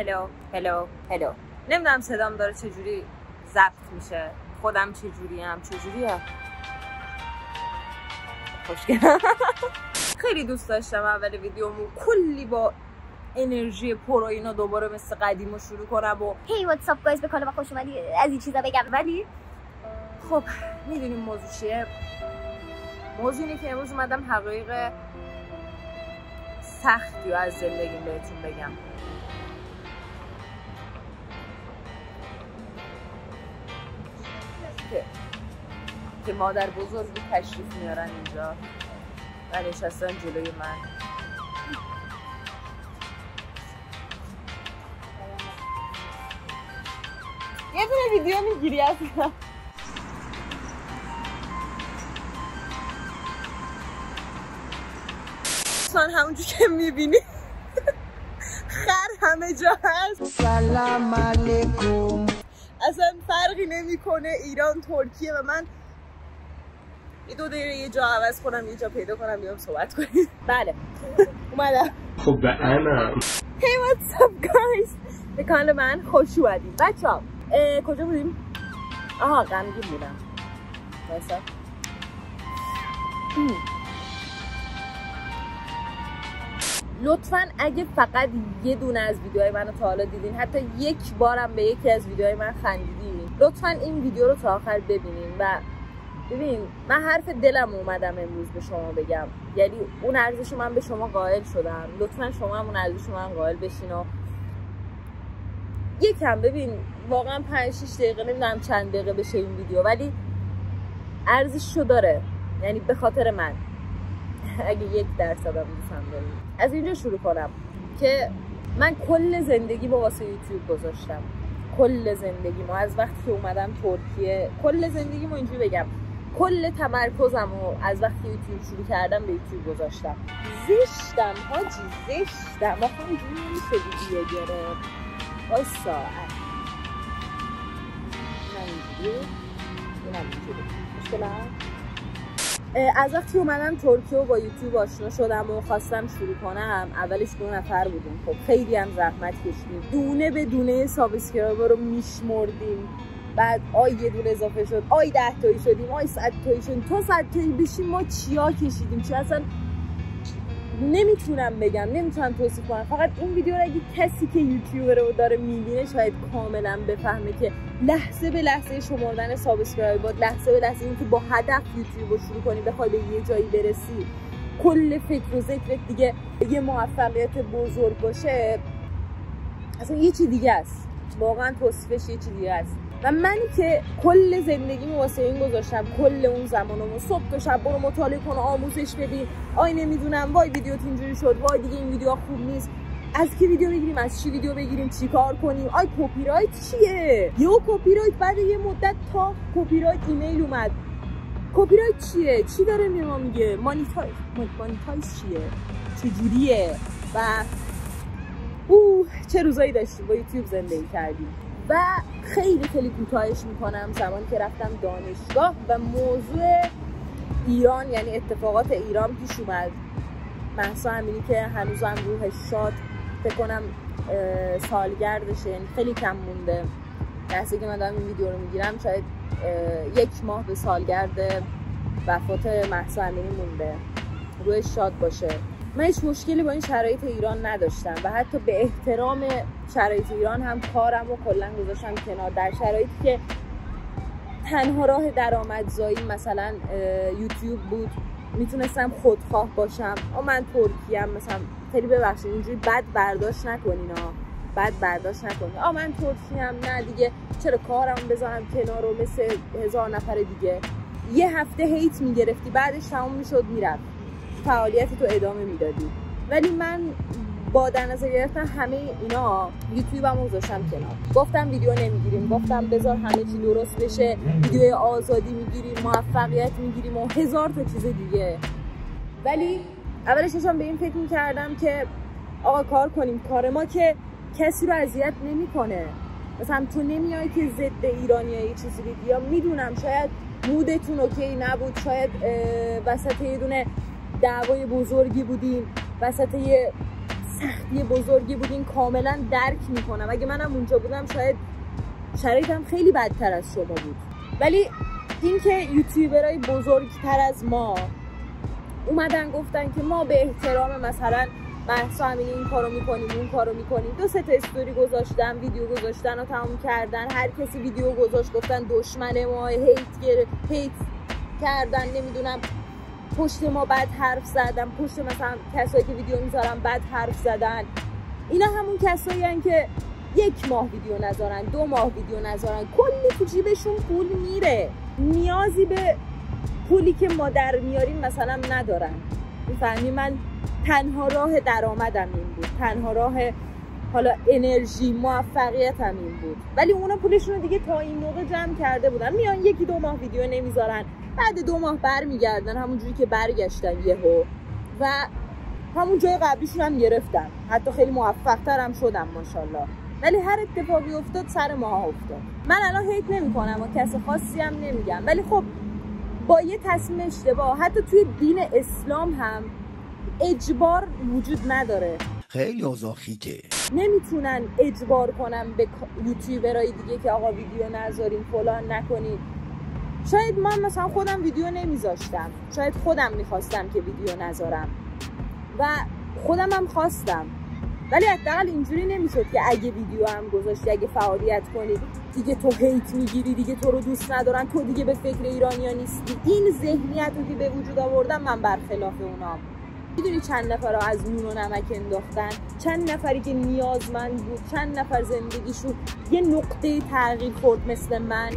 هلو هلو هلو نمی‌دونم صدام داره چجوری ضبط میشه. خودم چجوری هم چجوریه خوشگل خیلی دوست داشتم اول ویدیومو کلی با انرژی پر و اینا دوباره مثل قدیم رو شروع کنم و هی واتساپ گایز به کانال خوش اومدی. از این چیزا بگم. ولی خب می‌دونیم موضوع چیه. موضوع اینه که امروز اومدم حقایق سختی از زندگیم بهتون بگم. که مادر بزرگی تشریف میارن اینجا. و نشستن جلوی من. یه دونه ویدیو می‌گیری اصلا دوستان همونجور که می‌بینی. خر همه جا هست. سلام علیکم. اصلا فرقی نمی‌کنه. ایران ترکیه و من دو دقیقه یه جا عوض کنم یه جا پیدا کنم بیام صحبت کنیم. بله. اومدم. خب به انم Hey what's up guys? به کانال من خوش اومدیم بچه ها کجا بودیم؟ آها غمگین بودم. وایسا. لطفا اگه فقط یه دونه از ویدیوهای منو تا حالا دیدین حتی یک بارم به یکی از ویدیوهای من خندیدین لطفا این ویدیو رو تا آخر ببینین و ببین من حرف دلم اومدم امروز به شما بگم. یعنی اون ارزش من به شما قائل شدم. لطفا شما هم اون ارزش من قائل بشین و یکم ببین واقعا 5 6 دقیقه نمی‌دونم چند دقیقه بشه این ویدیو ولی ارزش رو داره. یعنی به خاطر من. اگه یک درصد هم از اینجا شروع کنم که من کل زندگی با واسه یوتیوب گذاشتم. کل زندگی ما از وقتی که اومدم ترکیه کل زندگی ما اینجوری بگم. کل تمرکزم رو از وقتی یوتیوب شروع کردم به یوتیوب گذاشتم. زشتم حاجی زشتم. آخه اینجوری نمیشه ویدیو گرفت. وای ساعت. از وقتی اومدم ترکیه و با یوتیوب آشنا شدم و خواستم شروع کنم اولش دو نفر بودیم. خب خیلی هم زحمت کشیدیم. دونه به دونه subscriber رو میشمردیم. بعد آی یه دونه اضافه شد آی ده تایی شدیم آی صد تایی شدیم. تا صد تایی بشیم ما چیا کشیدیم؟ چی اصلا نمی‌تونم بگم نمی‌تونم توصیف کنم. فقط این ویدیو رو اگه کسی که یوتیوبر رو داره می‌بینه شاید کاملا بفهمه که لحظه به لحظه شمردن subscriber لحظه به لحظه اینکه با هدف یوتیوب رو شروع کنی بخوای به یه جایی برسی. کل فکر و ذکرت دیگه یه موفقیت بزرگ باشه اصلا یه چی دیگه است. واقعا توصیفش یه چی دیگه است. و منی که کل زندگیمو واسه این گذاشتم کل اون زمانمو صبح تا شب برو مطالعه کن آموزش بدی. آی نمی‌دونم وای ویدیوت اینجوری شد وای دیگه این ویدیو خوب نیست. از کی ویدیو بگیریم از چی ویدیو بگیریم؟ چی کار کنیم؟ آی کپی رایت چیه؟ یهو کپی رایت بعد یه مدت تا کپی رایت ایمیل اومد. کپی رایت چیه؟ چی داره میاد میگه monetize monetize چیه؟ چجوریه؟ و اوه چه روزایی داشتیم؟ با یوتیوب زندگی کردیم. و خیلی خیلی کوتاهش می‌کنم زمانی که رفتم دانشگاه و موضوع ایران یعنی اتفاقات ایران پیش اومد. محسا امینی که هنوز هم روحش شاد فکر کنم سالگردشه یعنی خیلی کم مونده. لحظه که من دارم این ویدیو رو می‌گیرم شاید یک ماه به سالگرد وفات محسا امینی مونده. روحش شاد باشه. من هیچ مشکلی با این شرایط ایران نداشتم و حتی به احترام شرایط ایران هم کارم و کلا گذاشتم کنار. در شرایطی که تنها راه درآمدزایی مثلا یوتیوب بود می‌تونستم خودخواه باشم. اما من ترکیم مثلا خیلی ببخشید اینجوری بد برداشت نکنین ها بد برداشت نکنین. آ من ترکیم نه دیگه. چرا کارم بذارم کنار و مثل هزار نفر دیگه؟ یه هفته هیت می‌گرفتی بعدش تموم می‌شد می‌رفت. فعالیت تو ادامه می‌دادی. ولی من با در نظر گرفتن همه اینا یوتیوب هم گذاشتم کنار. گفتم ویدیو نمی‌گیریم. گفتم بذار همه چی درست بشه. ویدیو آزادی می‌گیریم موفقیت می‌گیریم و هزار تا چیز دیگه. ولی اولش داشتم به این فکر می‌کردم که آقا کار کنیم. کار ما که کسی رو اذیت نمی‌کنه. مثلا تو نمیای که ضد ایرانی یه چیزی بگی یا می‌دونم شاید مودتون اوکی نبود. شاید وسط یه دونه دعوای بزرگی بودیم وسط یه سختی بزرگی بود این کاملا درک می‌کنم. اگه منم اونجا بودم شاید شرایطم خیلی بدتر از شما بود. ولی اینکه یوتیوبرهای بزرگتر از ما اومدن گفتن که ما به احترام مثلا محسا امینی این کارو می‌کنیم اون کارو می‌کنیم. دو سه استوری گذاشتن ویدیو گذاشتن و تموم کردن. هر کسی ویدیو گذاشت گفتن دشمن ما هیت گر... هیت کردن نمی‌دونم. پشت ما بد حرف زدن پشت مثلا کسایی که ویدیو می‌ذارن بد حرف زدن. اینا همون کسایی هن که یک ماه ویدیو نذارن دو ماه ویدیو نذارن. کلی تو جیبشون پول میره. نیازی به پولی که ما در میاریم مثلا ندارن. می‌فهمی؟ من تنها راه درآمدم این بود. تنها راه حالا انرژی موفقیتم این بود. ولی اونا پولشون رو دیگه تا این موقع جمع کرده بودن. میان یکی دو ماه ویدیو نمی‌ذارن. بعد دو ماه برمیگردن همونجوری که برگشتن یهو. و همون جای قبلیشون هم گرفتن. حتی خیلی موفق ترم شدم ماشاءالله. ولی هر اتفاقی افتاد سر ماها افتاد. من الان هیت نمی کنم و کس خاصی هم نمیگم. ولی خب با یه تصمیم اشتباه حتی توی دین اسلام هم اجبار وجود نداره. خیلی اوضاع خیته نمی‌تونن اجبار کنن به یوتیوبرهای دیگه که آقا ویدیو نذاریم فلان نکنیم شاید من مثلا خودم ویدیو نمیذاشتم. شاید خودم می‌خواستم که ویدیو نذارم. و خودم هم خواستم. ولی حداقل اینجوری نمی‌شد که اگه ویدیو هم گذاشتی اگه فعالیت کنی دیگه تو هیت می‌گیری دیگه تو رو دوست ندارن تو دیگه به فکر ایرانیا نیستی. این ذهنیت رو که به وجود آوردم من برخلاف اونام. می‌دونی چند نفر رو از نون و نمک انداختن؟ چند نفری که نیازمند بود چند نفر زندگیشون یه نقطه تغییر خورد مثل من؟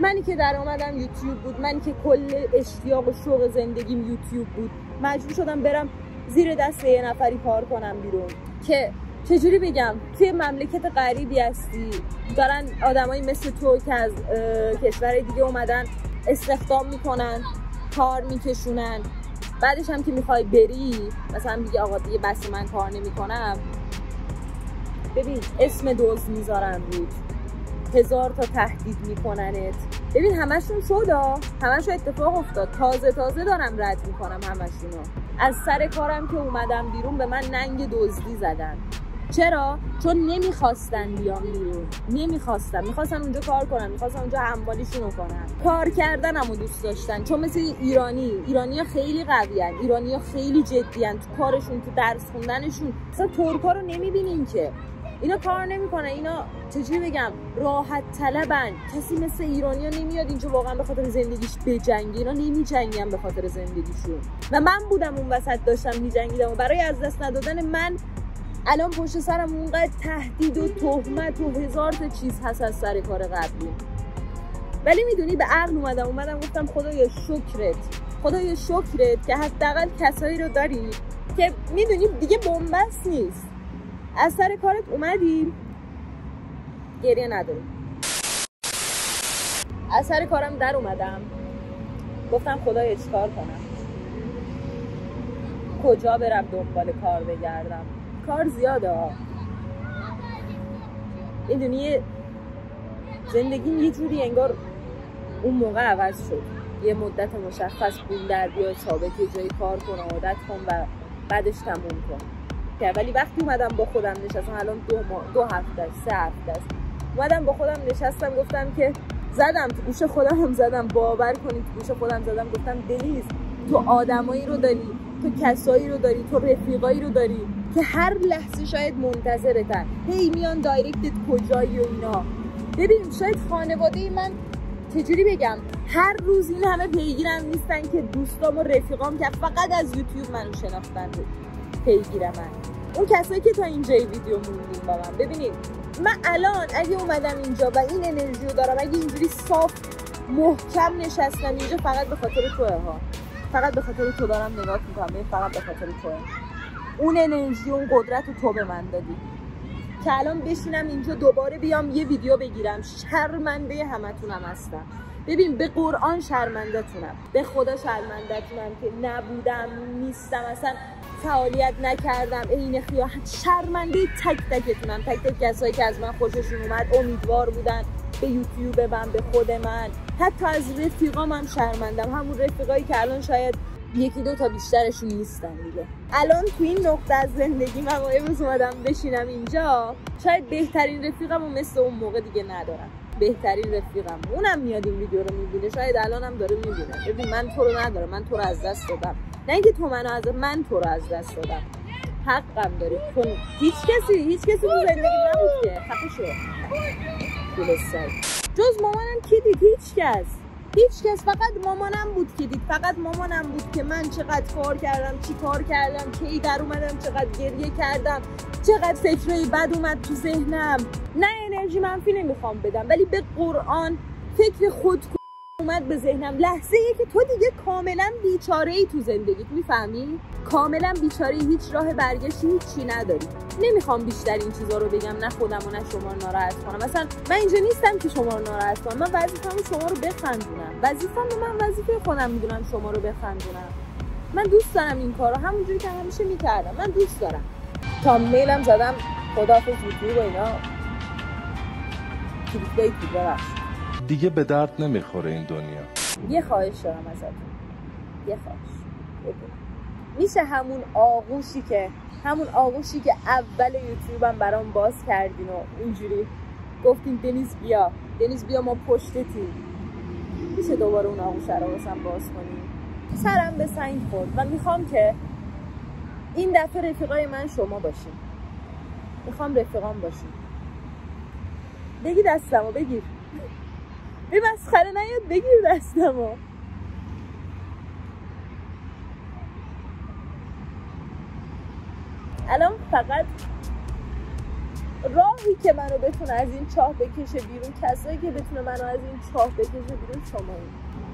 منی که درآمدم یوتیوب بود منی که کل اشتیاق و شوق زندگیم یوتیوب بود. مجبور شدم برم زیر دست یه نفری کار کنم بیرون. که چجوری بگم؟ توی مملکت غریبی هستی. دارن آدمایی مثل تو که از کشور دیگه اومدن استخدام می‌کنن کار میکشونن. بعدش هم که می‌خوای بری مثلا میگه آقا دیگه بس من کار نمی‌کنم. ببین اسم دوز می‌ذارن رود هزار تا تهدید میکننت. ببین همشون شد همشون اتفاق افتاد. تازه تازه دارم رد می‌کنم همشونو. از سر کارم که اومدم بیرون به من ننگ دزدی زدن. چرا؟ چون نمی‌خواستن بیام بیرون. نمی‌خواستن می‌خواستن اونجا کار کنن. می‌خواستن اونجا همبالیشون کنن. کار کردنمو دوست داشتن. چون مثل ایرانی ایرانی ها خیلی قوی هن. ایرانی ها خیلی جدی هن. تو کارشون تو درس خوندنشون. مثلا ترکا رو نمی‌بینین که. اینا کار نمی‌کنن اینا چجوری بگم؟ راحت طلبن. کسی مثل ایرانیا نمیاد اینجا واقعا به خاطر زندگیش بجنگه اینا نمیجنگن به خاطر زندگیشون. و من بودم اون وسط داشتم میجنگیدم. و برای از دست ندادن من الان پشت سرم اونقدر تهدید و تهمت و هزار تا چیز هست از سر کار قبلی. ولی می‌دونی به عقل اومدم. اومدم گفتم خدایا شکرت. خدایا شکرت که حداقل کسایی رو داری که می‌دونی دیگه بنبست نیست. از سر کارت اومدی؟ گریه نداری از سر کارم در اومدم. گفتم خدایا چیکار کنم؟ کجا برم دنبال کار بگردم؟ کار زیاده ها. می‌دونی زندگی یه جوری انگار اون موقع عوض شد. یه مدت مشخص پول در بیاد ثابت یه جایی کار کن عادت کن و بعدش تموم کن. که ولی وقتی اومدم با خودم نشستم الان دو, ما... دو هفته است سه هفته است. اومدم با خودم نشستم گفتم که زدم تو گوش خودم هم زدم باور کنید تو گوش خودم زدم. گفتم دلیز تو آدمایی رو داری تو کسایی رو داری تو رفیقایی رو داری که هر لحظه شاید منتظرتن. هی میان دایرکتت کجایی و اینا. ببین شاید خانواده من چجوری بگم هر روز این همه پیگیرم نیستن که دوستام و رفیقام که فقط از یوتیوب منو شناختن پیگیر من اون کسایی که تا اینجای ویدیو موندین با من. ببینید من الان اگه اومدم اینجا و این انرژی رو دارم اگه اینجوری صاف محکم نشستم اینجا فقط به خاطر توه ها. فقط به خاطر تو دارم نگاه می‌کنم فقط به خاطر توه. اون انرژی اون قدرت رو تو به من دادی. که الان بشینم اینجا دوباره بیام یه ویدیو بگیرم. شرمنده همتونم هستم. ببین به قرآن شرمندتونم به خدا شرمندتونم که نبودم نیستم اصلا فعالیت نکردم. عین خیاه شرمنده تک تکتونم تک تک کسایی که از من خوششون اومد امیدوار بودن به یوتیوب من به خود من. حتی از رفیقام هم شرمندم. همون رفیقایی که الان شاید یکی دو تا بیشترشون نیستن دیگه. الان تو این نقطه از زندگی من امروز اومدم بشینم اینجا. شاید بهترین رفیقم مثل اون موقع دیگه ندارم. بهترین رفیقم. اونم میاد این ویدیو رو می‌بینه. شاید الانم داره می‌بینه. ببین من تو رو ندارم. من تو رو از دست دادم. نه اینکه تو منو از من تو رو از دست دادم. حقم داری. چون هیچ کسی هیچ کسی تو زندگی نبود که. خفه شو. جز مامانم کی دید؟ هیچ کس. هیچ کس فقط مامانم بود که دید. فقط مامانم بود که من چقدر کار کردم چی کار کردم کی در اومدم چقدر گریه کردم چقدر فکرهای بد اومد تو ذهنم. نه انرژی منفی نمی‌خوام بدم ولی به قرآن فکر خود اومد به ذهنم لحظه ای که تو دیگه کاملا بیچاره ای تو زندگیت می‌فهمی؟ کاملا بیچاره هیچ راه برگشتی هیچی نداری. نمی‌خوام بیشتر این چیزا رو بگم نه خودم و نه شما رو ناراحت کنم. مثلا من اینجا نیستم که شما رو ناراحت کنم. من وظیفه‌م شما رو بخندونم. وظیفه‌م من وظیفه خودم می‌دونم شما رو بخندونم. من دوست دارم این کارو. همونجوری که همیشه می‌کردم. من دوست دارم. تا میلم زدم خداحافظ یوتیوب و اینا؟ کلیک بیت. دیگه به درد نمی‌خوره این دنیا. یه خواهش دارم ازتون. یه خواهش. میشه همون آغوشی که همون آغوشی که اول یوتیوبم برام باز کردین و اینجوری گفتین دنیز بیا. دنیز بیا ما پشتتی میشه دوباره اون آغوش رو واسم باز کنی سرم به سنگ خورد و می‌خوام که این دفعه رفیقای من شما باشین. می‌خوام رفیقام باشین. بگی دستمو بگیر. به مسخره نیاد بگیر دستمو. الان فقط راهی که منو بتونه از این چاه بکشه بیرون کسایی که بتونه منو از این چاه بکشه بیرون شما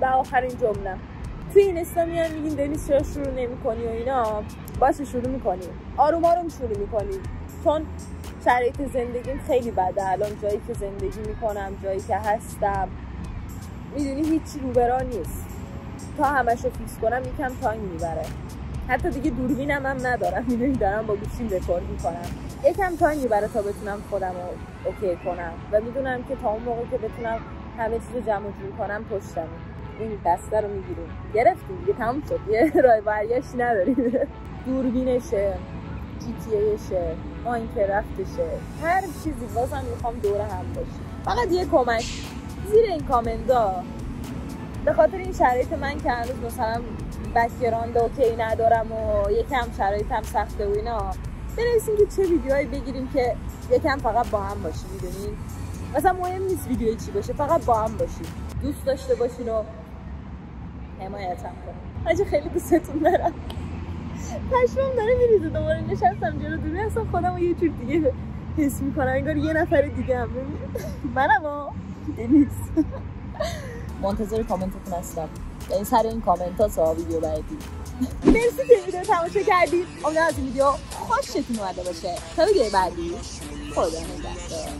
و آخرین جمله. توی این استا میان میگین دنیز چرا شروع نمی کنی و اینا؟ باشه شروع می‌کنیم. آروم آروم شروع می‌کنیم. چون شرایط زندگیم خیلی بده. الان جایی که زندگی می‌کنم جایی که هستم. می‌دونی هیچی روبرا نیست. تا همش رو fix کنم یکم time می‌بره. حتی دیگه دوربینم هم ندارم. می‌دونی دارم با گوشیم رکورد می‌کنم. یکم time می‌بره تا بتونم خودم رو OK کنم. و می‌دونم که تا اون موقع که بتونم همه چیز رو جمع جور کنم پشتم. این دسته رو می‌گیریم. گرفتیم دیگه تموم شد. یه راه برگشتی نداریم. دوربینشه. GTA شه Minecraft شه هر چیزی. بازم می‌خوام دور هم باشیم فقط یه کمک. زیر این کامنتا. به خاطر این شرایط من که هنوز مثلا background OK ندارم و یکم شرایطم سخته و اینا بنویسیم که چه ویدیوهایی بگیریم که یکم فقط با هم باشیم می‌دونین؟ مثلا مهم نیست ویدیوی چی باشه فقط با هم باشیم. دوست داشته باشین و حمایتم حاجی خیلی دوستتون دارم. پشمام داره میریزه دوباره نشستم جلو دونه اصلا خودم رو یه جور دیگه حس می‌کنم انگار یه نفر دیگه هم منم ها نیست. منتظر کامنتتون هستم. یعنی سر این کامنت ها سا ویدیو بعدی. مرسی که ویدیو تماشا کردید امیدوارم از این ویدیو خوشتون اومده باشه. تا ویدیو بعدی. خدا نگهدار.